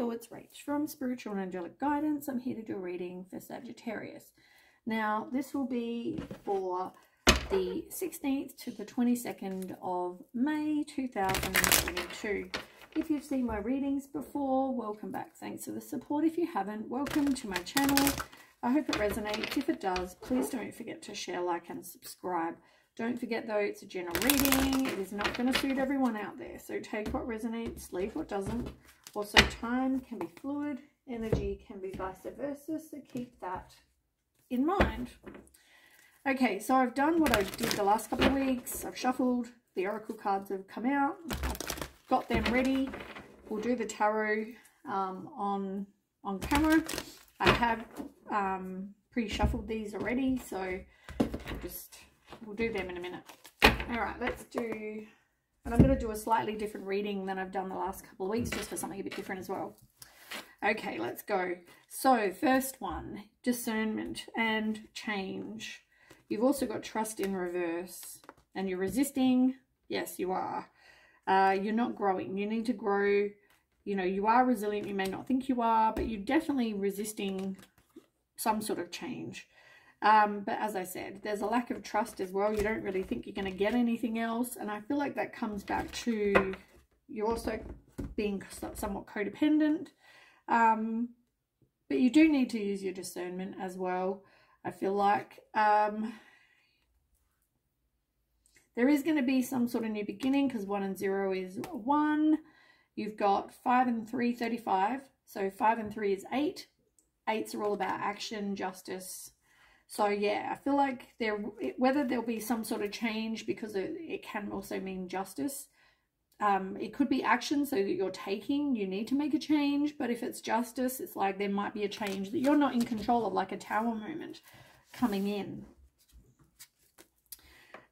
all, it's Rach from Spiritual and Angelic Guidance. I'm here to do a reading for Sagittarius. Now, this will be for the 16th to the 22nd of May 2022. If you've seen my readings before, welcome back. Thanks for the support. If you haven't, welcome to my channel. I hope it resonates. If it does, please don't forget to share, like, and subscribe. Don't forget though, it's a general reading. It is not going to suit everyone out there. So take what resonates, leave what doesn't. Also, time can be fluid, energy can be vice versa. So keep that in mind. Okay, so I've done what I did the last couple of weeks. I've shuffled. The oracle cards have come out. I've got them ready. We'll do the tarot um, on on camera. I have um, pre-shuffled these already, so just we'll do them in a minute. All right, let's do, and I'm going to do a slightly different reading than I've done the last couple of weeks, just for something a bit different as well. Okay, let's go. So first one, discernment and change. You've also got trust in reverse and you're resisting. Yes, you are. Uh, you're not growing. You need to grow. You know, you are resilient. You may not think you are, but you're definitely resisting some sort of change. Um, but as I said, there's a lack of trust as well. You don't really think you're going to get anything else. And I feel like that comes back to you're also being somewhat codependent. Um, but you do need to use your discernment as well. I feel like um, there is going to be some sort of new beginning because 1 and 0 is 1. You've got 5 and 3, 35. So 5 and 3 is 8. 8s are all about action, justice, so yeah, I feel like there, whether there'll be some sort of change because it, it can also mean justice. Um, it could be action so that you're taking, you need to make a change. But if it's justice, it's like there might be a change that you're not in control of, like a tower moment coming in.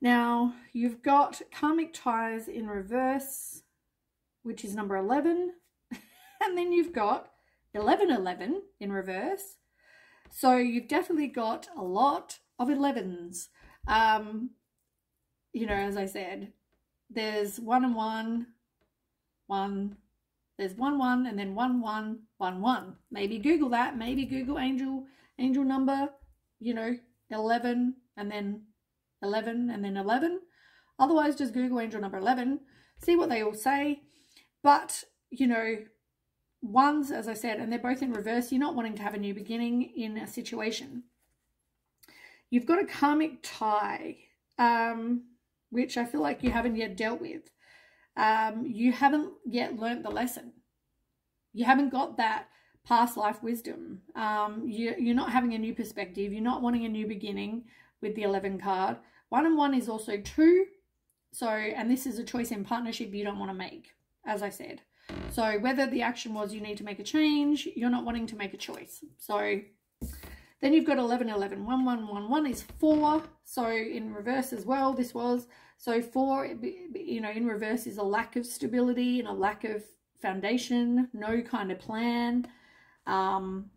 Now, you've got karmic ties in reverse, which is number 11. and then you've got 1111 in reverse, so you've definitely got a lot of 11s. Um, you know, as I said, there's one and one, one, there's one one and then one one one one. Maybe Google that. Maybe Google angel angel number, you know, 11 and then 11 and then 11. Otherwise, just Google angel number 11. See what they all say. But, you know, ones, as I said, and they're both in reverse, you're not wanting to have a new beginning in a situation. You've got a karmic tie, um, which I feel like you haven't yet dealt with. Um, you haven't yet learnt the lesson. You haven't got that past life wisdom. Um, you, you're not having a new perspective. You're not wanting a new beginning with the 11 card. One and one is also two. So, and this is a choice in partnership you don't want to make, as I said. So whether the action was you need to make a change, you're not wanting to make a choice. So then you've got 11, 11, 1, 1, 1, 1 is 4. So in reverse as well, this was. So 4, you know, in reverse is a lack of stability and a lack of foundation, no kind of plan. Um,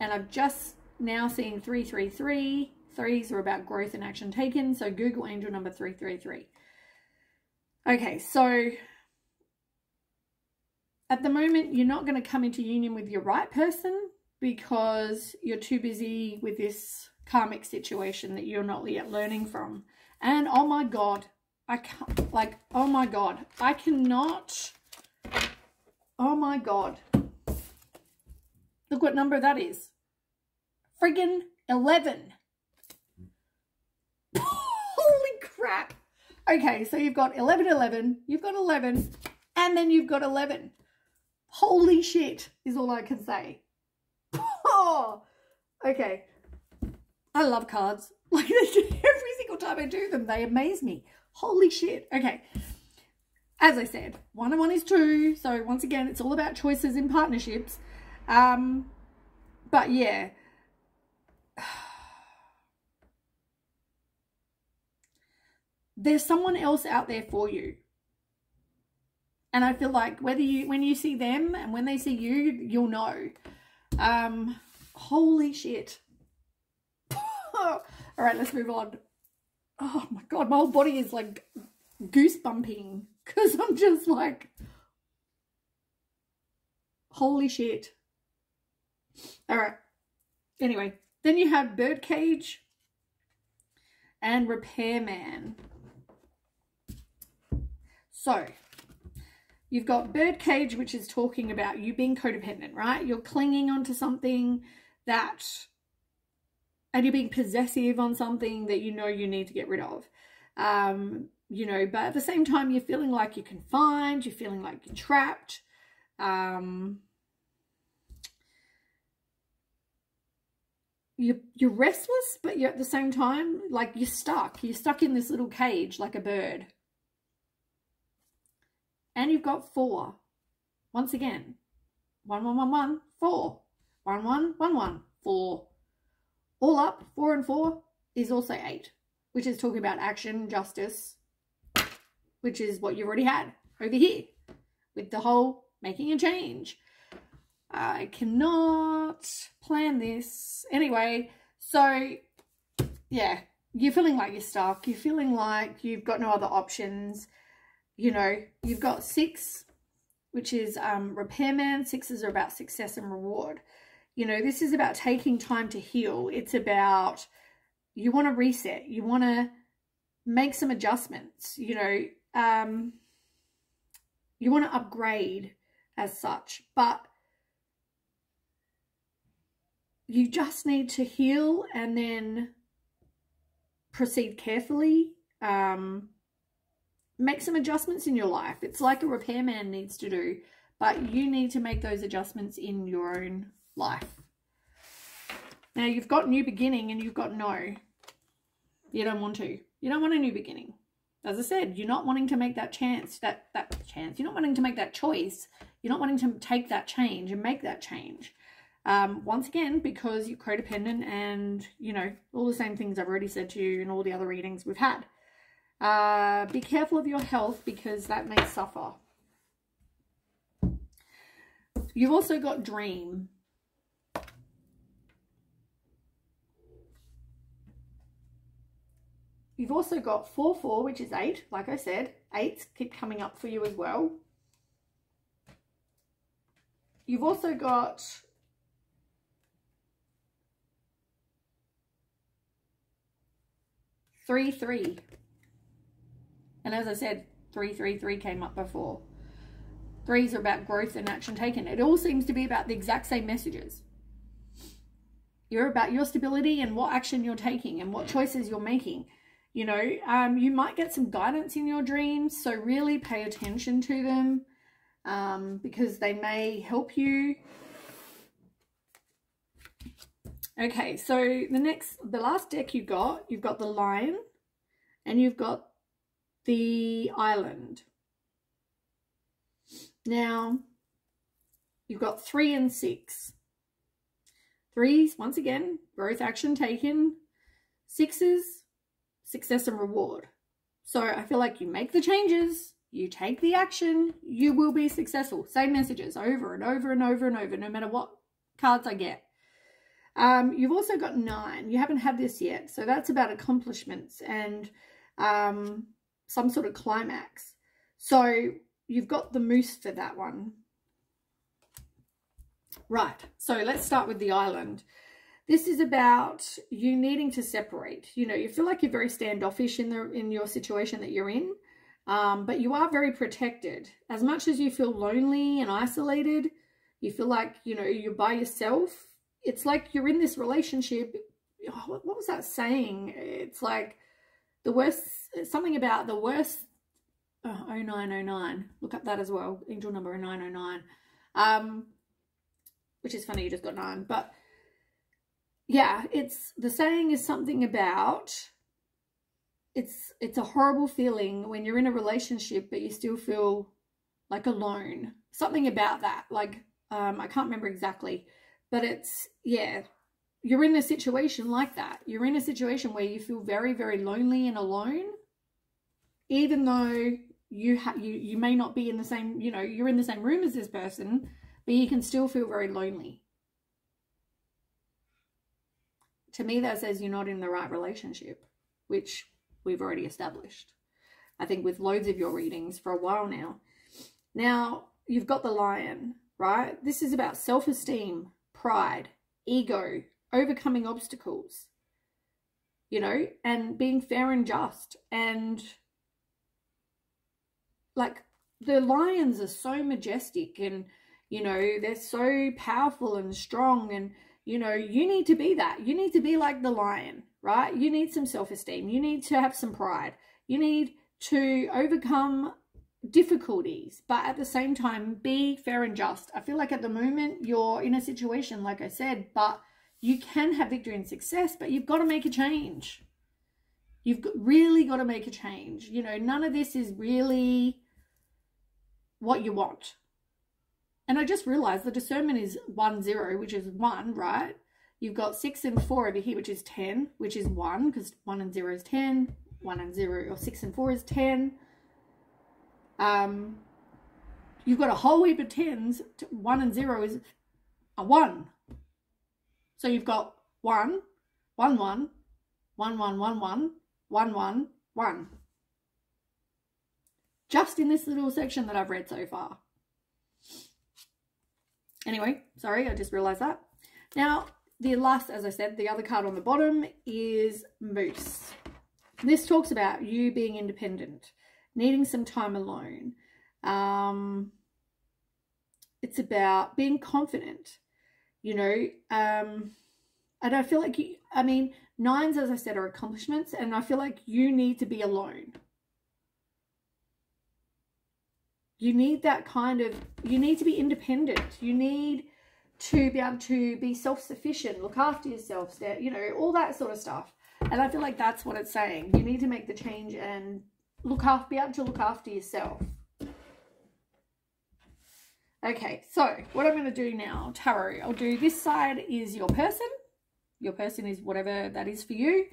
and I've just now seen 333. Threes are about growth and action taken. So Google angel number 333. Okay, so at the moment, you're not going to come into union with your right person because you're too busy with this karmic situation that you're not yet learning from. And oh my God, I can't, like, oh my God, I cannot, oh my God. Look what number that is. Friggin' 11. Holy crap. Okay, so you've got 11, 11, you've got 11, and then you've got 11. Holy shit is all I can say. Oh, okay. I love cards. Like every single time I do them, they amaze me. Holy shit. Okay. As I said, one and one is two. So once again, it's all about choices in partnerships. Um, but yeah. There's someone else out there for you. And I feel like whether you, when you see them and when they see you, you'll know. Um, holy shit. All right, let's move on. Oh my God, my whole body is like goosebumping because I'm just like, Holy shit. All right. Anyway, then you have Birdcage and Repairman. So, you've got Birdcage, which is talking about you being codependent, right? You're clinging onto something that, and you're being possessive on something that you know you need to get rid of. Um, you know, but at the same time, you're feeling like you're confined, you're feeling like you're trapped. Um, you're, you're restless, but you're at the same time, like you're stuck. You're stuck in this little cage like a bird. And you've got four. Once again, one, one, one, one, four. One, one, one, one, four. All up, four and four is also eight, which is talking about action, justice, which is what you've already had over here with the whole making a change. I cannot plan this. Anyway, so yeah, you're feeling like you're stuck. You're feeling like you've got no other options. You know, you've got six, which is um, repairman. Sixes are about success and reward. You know, this is about taking time to heal. It's about you want to reset. You want to make some adjustments. You know, um, you want to upgrade as such, but you just need to heal and then proceed carefully. Um, make some adjustments in your life. It's like a repairman needs to do, but you need to make those adjustments in your own life. Now you've got new beginning and you've got no. You don't want to. You don't want a new beginning. As I said, you're not wanting to make that chance, that that chance. You're not wanting to make that choice. You're not wanting to take that change and make that change. Um, once again, because you're codependent and, you know, all the same things I've already said to you in all the other readings we've had. Uh, be careful of your health because that may suffer. You've also got dream. You've also got 4-4, which is 8, like I said. 8s keep coming up for you as well. You've also got three three and as I said three three three came up before. Threes are about growth and action taken. It all seems to be about the exact same messages. You're about your stability and what action you're taking and what choices you're making. You know um, you might get some guidance in your dreams so really pay attention to them um, because they may help you. Okay, so the next, the last deck you got, you've got the lion and you've got the island. Now, you've got three and six. Threes, once again, growth action taken. Sixes, success and reward. So I feel like you make the changes, you take the action, you will be successful. Same messages over and over and over and over, no matter what cards I get. Um, you've also got nine. You haven't had this yet. So that's about accomplishments and um, some sort of climax. So you've got the moose for that one. Right. So let's start with the island. This is about you needing to separate. You know, you feel like you're very standoffish in the in your situation that you're in. Um, but you are very protected. As much as you feel lonely and isolated, you feel like, you know, you're by yourself it's like you're in this relationship. Oh, what, what was that saying? It's like the worst, something about the worst, oh, 0909. Look up that as well. Angel number 0909. Um, which is funny, you just got nine. But yeah, it's, the saying is something about, it's, it's a horrible feeling when you're in a relationship, but you still feel like alone. Something about that. Like, um, I can't remember exactly but it's, yeah, you're in a situation like that. You're in a situation where you feel very, very lonely and alone, even though you ha- you you may not be in the same, you know, you're in the same room as this person, but you can still feel very lonely. To me, that says you're not in the right relationship, which we've already established. I think with loads of your readings for a while now. Now, you've got the lion. right? This is about self-esteem, pride, ego, overcoming obstacles, you know, and being fair and just. And like the lions are so majestic and, you know, they're so powerful and strong. And, you know, you need to be that. You need to be like the lion, right? You need some self esteem. You need to have some pride. You need to overcome difficulties, but at the same time, be fair and just. I feel like at the moment you're in a situation, like I said, but you can have victory and success, but you've got to make a change. You've really got to make a change. You know, none of this is really what you want. And I just realized the discernment is 1, 0, which is 1, right? You've got 6 and 4 over here, which is 10, which is 1, because 1 and 0 is 10. 1 and 0, or 6 and 4 is 10. Um, you've got a whole heap of 10s. 1 and 0 is a 1. So you've got 1, 1, 1, 1, 1, 1, 1, 1, 1, 1. Just in this little section that I've read so far. Anyway, sorry, I just realised that. Now, the last, as I said, the other card on the bottom is Moose. This talks about you being independent, needing some time alone. Um, it's about being confident, you know. Um, and I feel like you, I mean, nines, as I said, are accomplishments, and I feel like you need to be alone. You need that kind of, you need to be independent. You need to be able to be self-sufficient, look after yourself, you know, all that sort of stuff. And I feel like that's what it's saying. You need to make the change and look after, be able to look after yourself. Okay, so what I'm going to do now, tarot, I'll do this side is your person. Your person is whatever that is for you.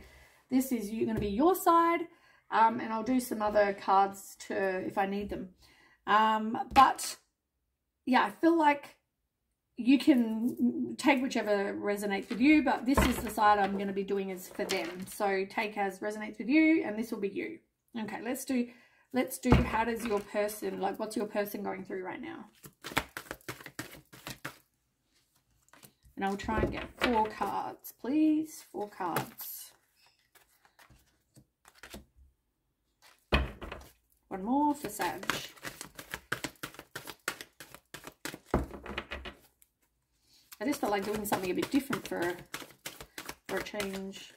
This is you going to be your side. Um, and I'll do some other cards to if I need them. Um, but yeah, I feel like you can take whichever resonates with you, but this is the side I'm going to be doing is for them. So take as resonates with you, and this will be you. Okay, let's do, let's do, how does your person, like what's your person going through right now? And I'll try and get four cards, please. Four cards. One more for Sag. I just felt like doing something a bit different for, for a change.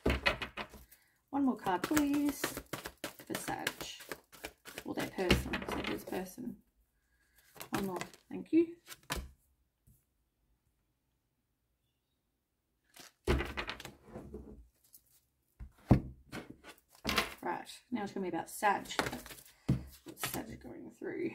One more card, please, for Sag. Or that person, so this person. One more, thank you. Right, now it's going to be about Sag. Sag going through?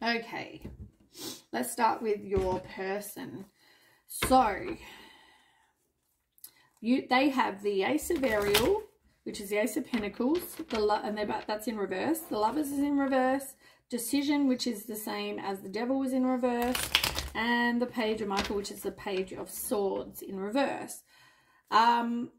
Okay, let's start with your person. So, you they have the Ace of Ariel, which is the Ace of Pentacles, the and they that's in reverse. The Lovers is in reverse. Decision, which is the same as the Devil, is in reverse. And the Page of Michael, which is the Page of Swords in reverse. Um,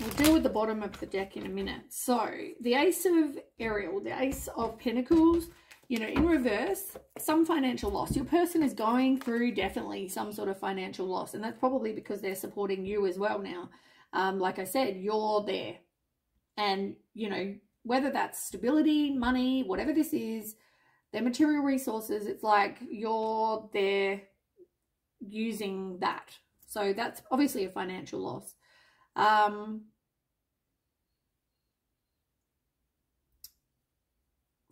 We'll deal with the bottom of the deck in a minute. So, the Ace of Ariel, the Ace of Pentacles, you know, in reverse, some financial loss. Your person is going through definitely some sort of financial loss. And that's probably because they're supporting you as well now. Um, like I said, you're there. And, you know, whether that's stability, money, whatever this is, their material resources, it's like you're there using that. So that's obviously a financial loss. Um,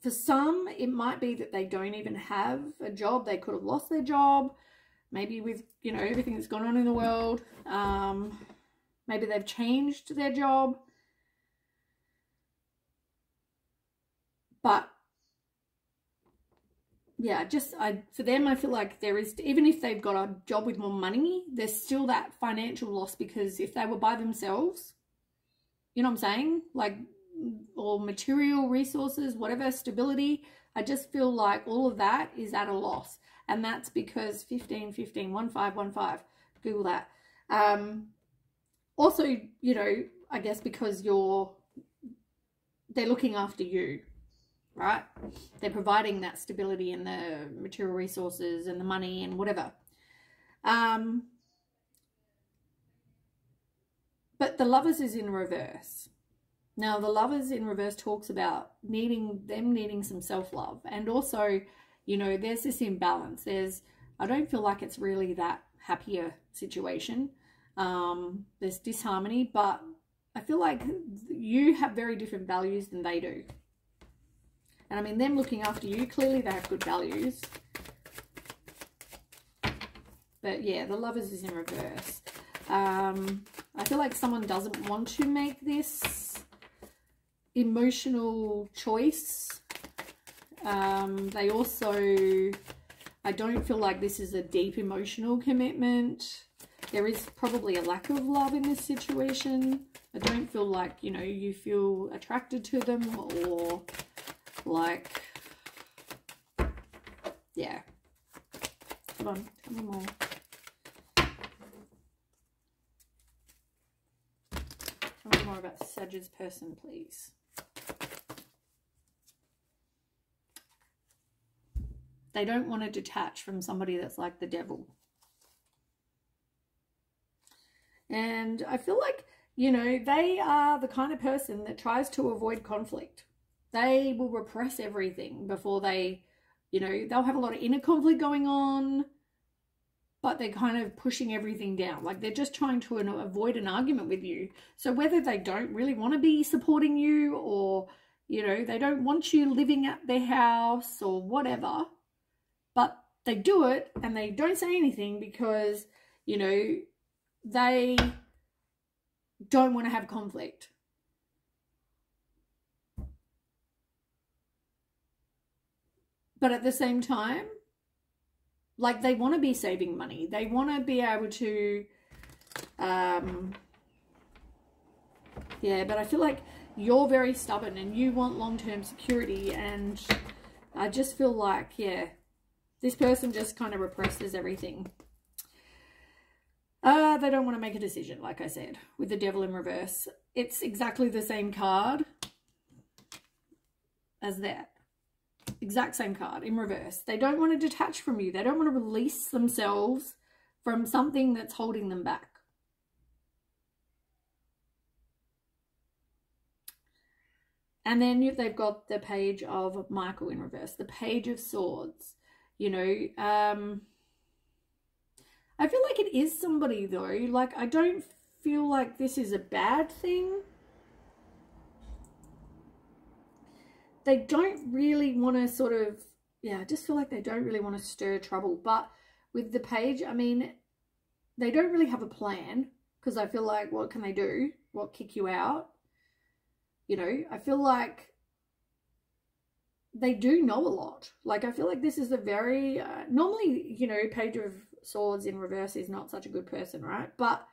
For some, it might be that they don't even have a job. They could have lost their job. Maybe with, you know, everything that's gone on in the world. Um, maybe they've changed their job. But yeah, just I for them, I feel like there is even if they've got a job with more money, there's still that financial loss because if they were by themselves, you know what I'm saying, like or material resources, whatever stability, I just feel like all of that is at a loss, and that's because 15, 15, 1, 5, 1, 5, Google that. Um, also, you know, I guess because you're they're looking after you right? They're providing that stability and the material resources and the money and whatever. Um, but the lovers is in reverse. Now, the lovers in reverse talks about needing them needing some self love, and also, you know, there's this imbalance. There's, I don't feel like it's really that happier situation. Um, there's disharmony, but I feel like you have very different values than they do. And I mean, them looking after you, clearly they have good values. But yeah, the lovers is in reverse. Um, I feel like someone doesn't want to make this emotional choice. Um, they also, I don't feel like this is a deep emotional commitment. There is probably a lack of love in this situation. I don't feel like, you know, you feel attracted to them or like, yeah. Come on, tell me more. Tell me more about Sage's person, please. They don't want to detach from somebody that's like the devil. And I feel like, you know, they are the kind of person that tries to avoid conflict. They will repress everything before they, you know, they'll have a lot of inner conflict going on, but they're kind of pushing everything down. Like they're just trying to avoid an argument with you. So whether they don't really want to be supporting you or, you know, they don't want you living at their house or whatever, they do it and they don't say anything because, you know, they don't want to have conflict. But at the same time, like they want to be saving money. They want to be able to, um, yeah, but I feel like you're very stubborn and you want long-term security. And I just feel like, yeah, this person just kind of represses everything. Uh, they don't want to make a decision, like I said, with the devil in reverse. It's exactly the same card as that exact same card in reverse. They don't want to detach from you. They don't want to release themselves from something that's holding them back. And then they've got the page of Michael in reverse, the page of swords. You know, um, I feel like it is somebody though. Like, I don't feel like this is a bad thing. they don't really want to sort of, yeah, I just feel like they don't really want to stir trouble. But with the page, I mean, they don't really have a plan because I feel like what can they do? What kick you out? You know, I feel like they do know a lot. Like, I feel like this is a very, uh, normally, you know, Page of Swords in reverse is not such a good person, right? But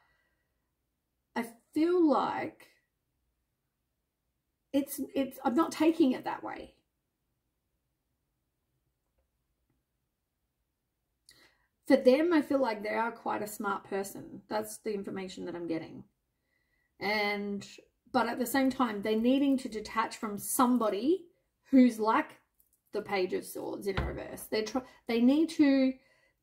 I feel like it's it's I'm not taking it that way. For them, I feel like they are quite a smart person. That's the information that I'm getting. And but at the same time, they're needing to detach from somebody who's like the Page of Swords in reverse. They try they need to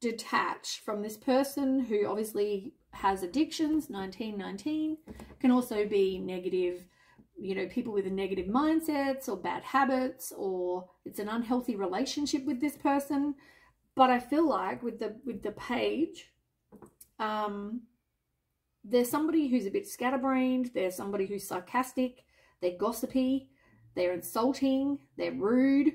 detach from this person who obviously has addictions, 1919, can also be negative you know, people with a negative mindsets or bad habits or it's an unhealthy relationship with this person. But I feel like with the with the page, um, there's somebody who's a bit scatterbrained, there's somebody who's sarcastic, they're gossipy, they're insulting, they're rude,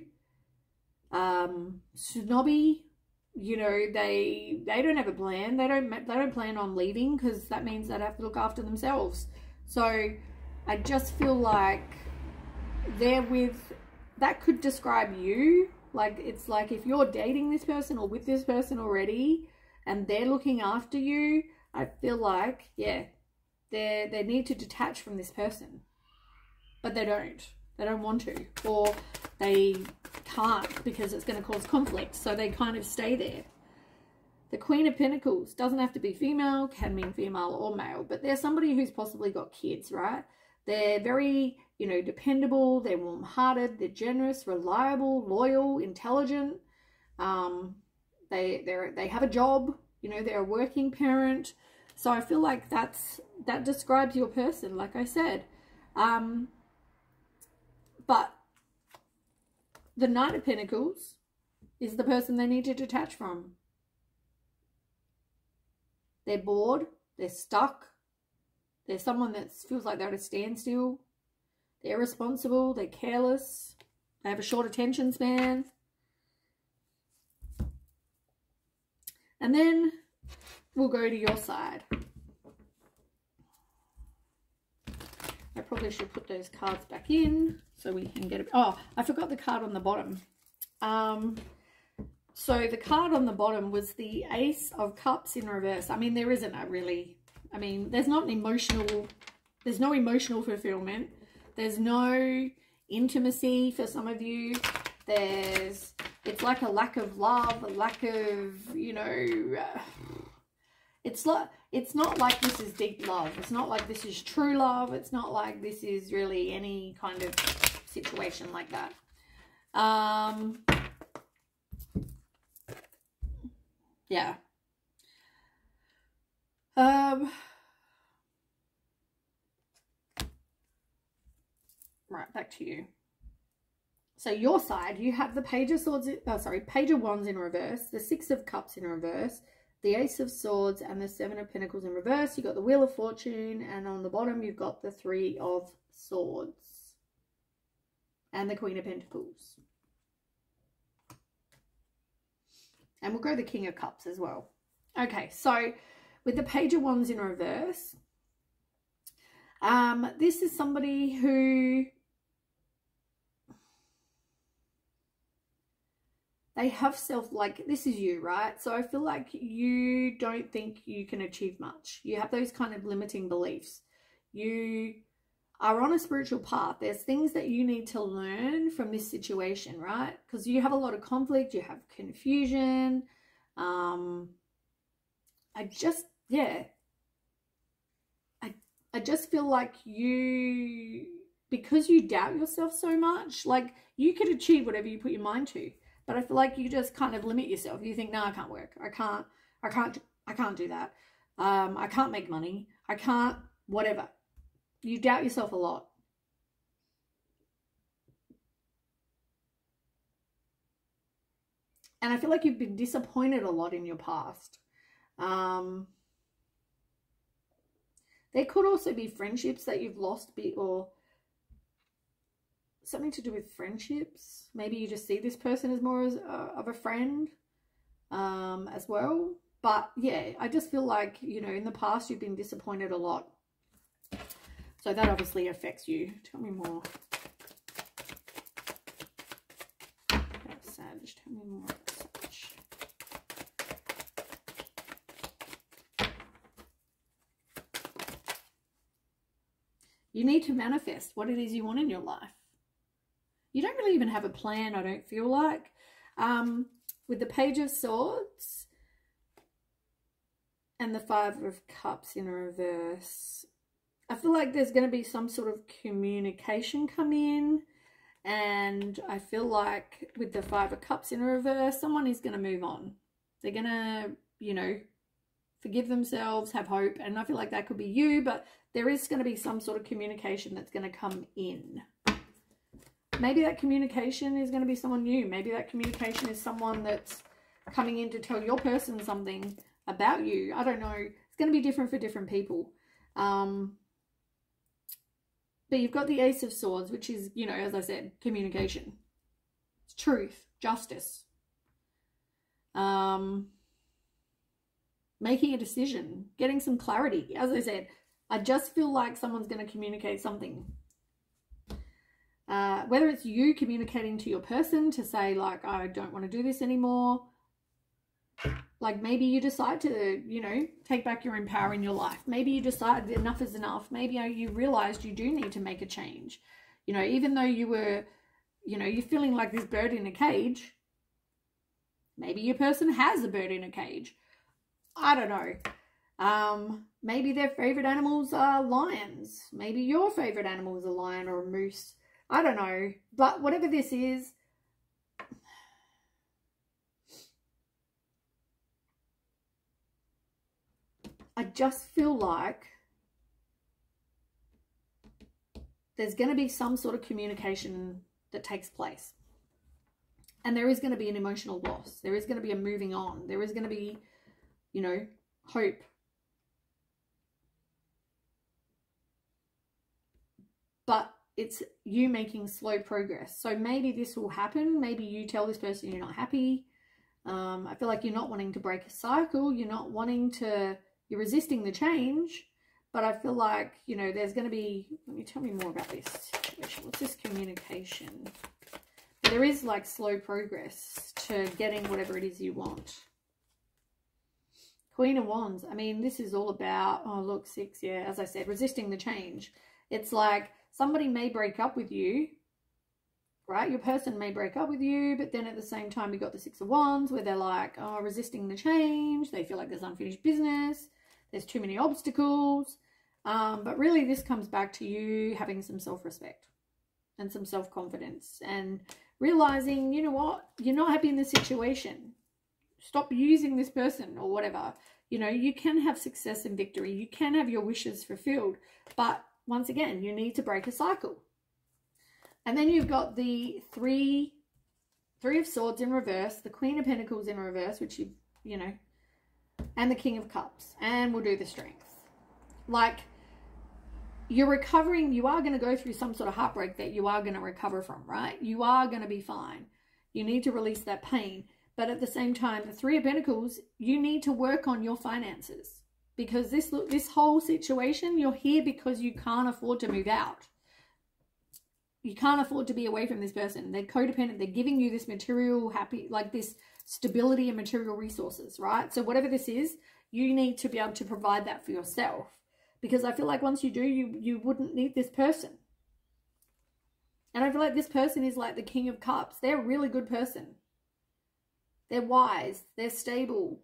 um, snobby, you know, they they don't have a plan. They don't they don't plan on leaving because that means they'd have to look after themselves. So I just feel like they're with, that could describe you Like it's like if you're dating this person or with this person already and they're looking after you, I feel like, yeah, they they need to detach from this person. But they don't. They don't want to. Or they can't because it's going to cause conflict. So they kind of stay there. The Queen of Pentacles doesn't have to be female, can mean female or male, but they're somebody who's possibly got kids, right? They're very, you know, dependable, they're warm-hearted, they're generous, reliable, loyal, intelligent. Um, they they they have a job, you know, they're a working parent. So I feel like that's that describes your person, like I said. Um, but the Knight of Pentacles is the person they need to detach from. They're bored. They're stuck. They're someone that feels like they're at a standstill. They're irresponsible. They're careless. They have a short attention span. And then we'll go to your side. I probably should put those cards back in so we can get it. Oh, I forgot the card on the bottom. Um, so the card on the bottom was the Ace of Cups in reverse. I mean, there isn't a really, I mean, there's not an emotional, there's no emotional fulfillment. There's no intimacy for some of you. There's, it's like a lack of love, a lack of, you know, uh, it's like, it's not like this is deep love. It's not like this is true love. It's not like this is really any kind of situation like that. Um, yeah. Um, right, back to you. So your side, you have the Page of Swords, oh, sorry, Page of Wands in reverse, the Six of Cups in reverse, the Ace of Swords, and the Seven of Pentacles in reverse. You've got the Wheel of Fortune, and on the bottom you've got the Three of Swords and the Queen of Pentacles. And we'll go the King of Cups as well. Okay, so with the Page of Wands in reverse, um, this is somebody who they have self like this is you right? So i feel like you don't think you can achieve much. You have those kind of limiting beliefs. You are on a spiritual path. There's things that you need to learn from this situation right? Because you have a lot of conflict you have confusion um i just yeah. I i just feel like you because you doubt yourself so much like you could achieve whatever you put your mind to but I feel like you just kind of limit yourself. You think, no, I can't work. I can't, I can't, I can't do that. Um, I can't make money. I can't, whatever. You doubt yourself a lot. And I feel like you've been disappointed a lot in your past. Um, there could also be friendships that you've lost be, or something to do with friendships. Maybe you just see this person as more as, uh, of a friend um, as well. But yeah, I just feel like, you know, in the past you've been disappointed a lot. So that obviously affects you. Tell me more. Tell me more You need to manifest what it is you want in your life. You don't really even have a plan, I don't feel like. Um, with the Page of Swords and the Five of Cups in reverse, I feel like there's going to be some sort of communication come in. And I feel like with the Five of Cups in reverse, someone is going to move on. They're going to, you know, forgive themselves, have hope. And I feel like that could be you, but there is going to be some sort of communication that's going to come in. Maybe that communication is going to be someone new. Maybe that communication is someone that's coming in to tell your person something about you. I don't know. It's going to be different for different people. Um, but you've got the Ace of Swords, which is, you know, as I said, communication. It's truth, justice. Um, making a decision, getting some clarity. As I said, I just feel like someone's going to communicate something Uh, whether it's you communicating to your person to say like, I don't want to do this anymore. Like maybe you decide to, you know, take back your own power in your life. Maybe you decide enough is enough. Maybe you realized you do need to make a change. You know, even though you were, you know, you're feeling like this bird in a cage, maybe your person has a bird in a cage. I don't know. Um, maybe their favorite animals are lions. Maybe your favorite animal is a lion or a moose. I don't know. But whatever this is, I just feel like there's going to be some sort of communication that takes place. And there is going to be an emotional loss. There is going to be a moving on. There is going to be, you know, hope. But it's you making slow progress. So maybe this will happen. Maybe you tell this person you're not happy. Um, I feel like you're not wanting to break a cycle. You're not wanting to, you're resisting the change. But I feel like, you know, there's going to be, let me tell me more about this situation. What's this communication? There is like slow progress to getting whatever it is you want. Queen of Wands. I mean, this is all about, oh, look, six, yeah, as I said, resisting the change. It's like somebody may break up with you, right? Your person may break up with you, but then at the same time, you got the Six of Wands where they're like, oh, resisting the change. They feel like there's unfinished business. There's too many obstacles. Um, but really, this comes back to you having some self-respect and some self-confidence and realizing, you know what, you're not happy in this situation. Stop using this person or whatever. You know, you can have success and victory. You can have your wishes fulfilled. But once again, you need to break a cycle. And then you've got the three, three of swords in reverse, the queen of pentacles in reverse, which you, you know, and the king of cups. And we'll do the strength. Like, you're recovering, you are going to go through some sort of heartbreak that you are going to recover from, right? You are going to be fine. You need to release that pain. But at the same time, the Three of Pentacles, you need to work on your finances. Because this look this whole situation, you're here because you can't afford to move out. You can't afford to be away from this person. They're codependent. They're giving you this material happy, like this stability and material resources, right? So whatever this is, you need to be able to provide that for yourself because I feel like once you do, you, you wouldn't need this person. And I feel like this person is like the King of Cups. They're a really good person. They're wise. They're stable.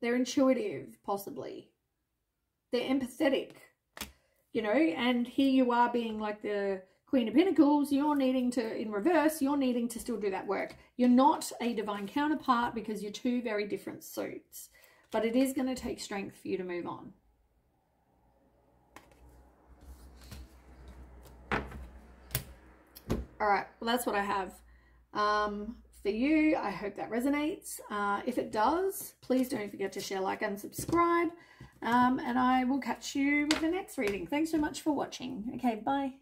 They're intuitive, possibly. They're empathetic, you know, and here you are being like the Queen of Pentacles, you're needing to, in reverse, you're needing to still do that work. You're not a divine counterpart because you're two very different suits. But it is going to take strength for you to move on. All right, well, that's what I have um, for you. I hope that resonates. Uh, if it does, please don't forget to share, like, and subscribe. Um, and I will catch you with the next reading. Thanks so much for watching. Okay, bye.